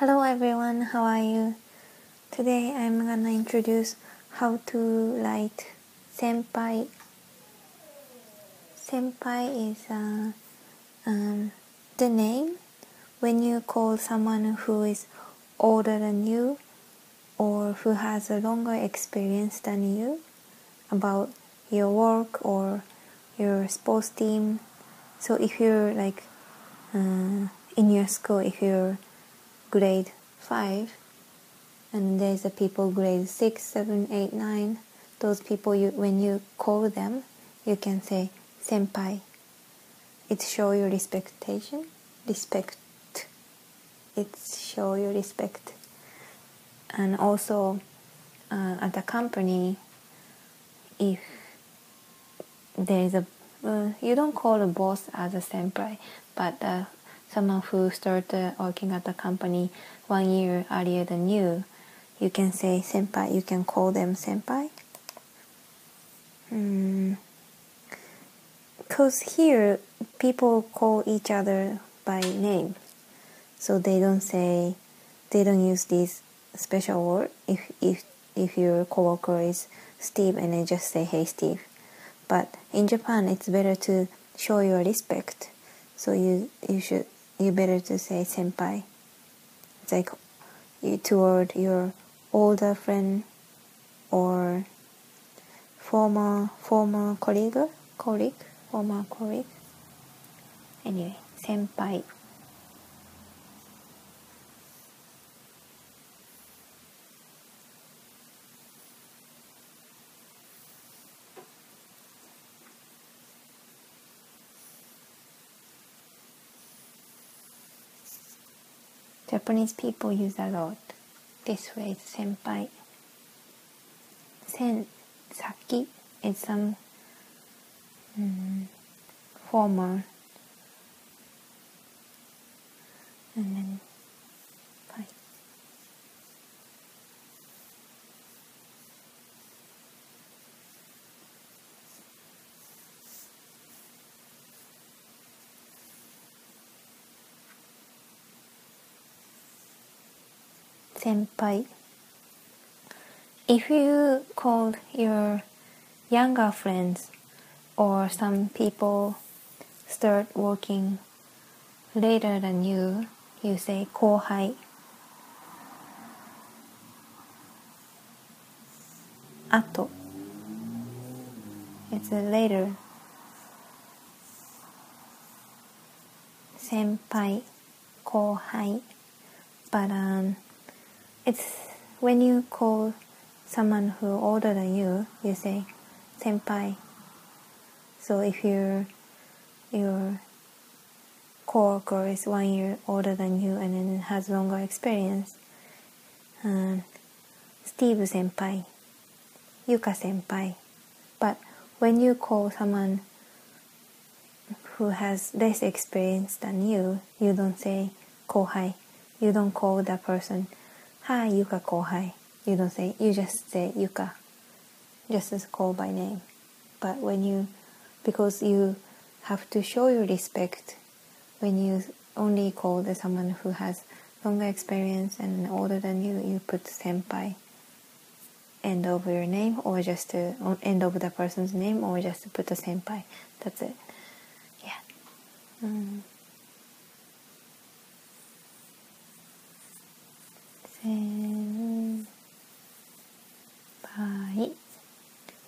Hello everyone, how are you? Today I'm gonna introduce how to write senpai. Senpai is uh, um, the name when you call someone who is older than you or who has a longer experience than you about your work or your sports team. So if you're like uh, in your school, if you're grade 5 and there's a people grade 6 7 8 9 those people you when you call them you can say senpai. It show your respectation respect. It show your respect. And also uh, at the company if there is a uh, you don't call a boss as a senpai but uh, someone who started working at the company one year earlier than you, you can say senpai, you can call them senpai. Because mm. here, people call each other by name. So they don't say, they don't use this special word if, if, if your coworker is Steve and they just say, hey Steve. But in Japan, it's better to show your respect. So you, you should you better to say senpai. It's like you toward your older friend or former former colleague colleague former colleague. Anyway, senpai. Japanese people use a lot this phrase senpai. Sen, saki is some um, former and then senpai. If you called your younger friends or some people start working later than you, you say kohai. Ato. It's later. Senpai, kohai. But um, it's when you call someone who older than you, you say senpai. So if your your coworker is one year older than you and then has longer experience, uh, Steve senpai, Yuka senpai. But when you call someone who has less experience than you, you don't say kohai. You don't call that person Hi, Yuka Kohai. You don't say, you just say Yuka, just as call by name. But when you, because you have to show your respect when you only call the someone who has longer experience and older than you, you put senpai end of your name or just to end of the person's name or just to put a senpai. That's it. Yeah. Mm. Senpai.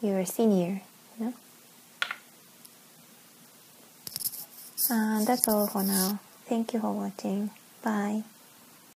You're a senior, no? Uh, that's all for now. Thank you for watching. Bye.